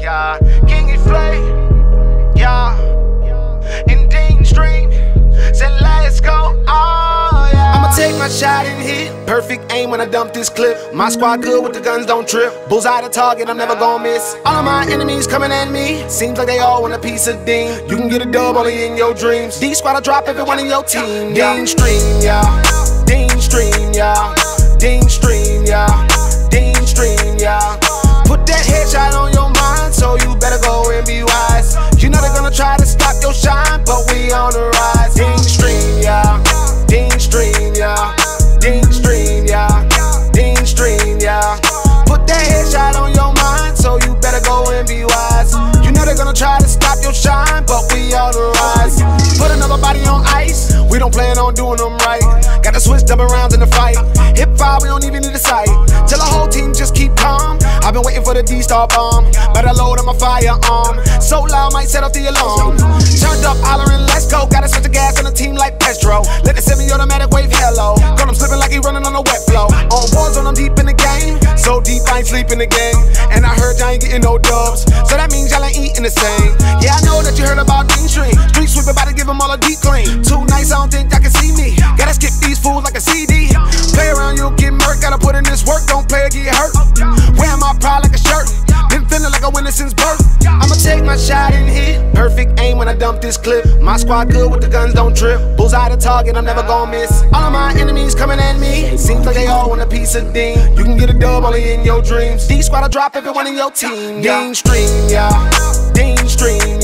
yeah. Kingy Flay, yeah. In Dean Stream, said let's go, oh yeah. I'ma take my shot and hit. Perfect aim when I dump this clip. My squad good with the guns, don't trip. Bullseye the target, I'm never gonna miss. All of my enemies coming at me. Seems like they all want a piece of Dean. You can get a dub only in your dreams. D squad, I drop everyone in your team. Dean Stream, yeah. Dean Stream, yeah. Dean Stream. Doing them right. Got to switch double rounds in the fight. Hip five, we don't even need a sight. Tell the whole team just keep calm. I've been waiting for the D-star bomb. Better load on my firearm. So loud, might set off the alarm. Turned up, hollering, let's go. Gotta switch the gas on the team like Pestro. Let the semi-automatic wave hello. Got him slipping like he running on a wet flow. On boards on I'm deep in the game. So deep, I ain't sleeping game. And I heard y'all ain't getting no dubs. So that means y'all ain't eating the same. Yeah, I know that you heard about Dean Stream. In this work, don't play or get hurt. Wear my pride like a shirt. Been feeling like a winner since birth. I'ma take my shot and hit. Perfect aim when I dump this clip. My squad good with the guns, don't trip. Bullseye the target, I'm never gonna miss. All of my enemies coming at me. Seems like they all want a piece of Dean. You can get a dub only in your dreams. D squad, I drop everyone in your team. Dean stream, yeah. Dean stream,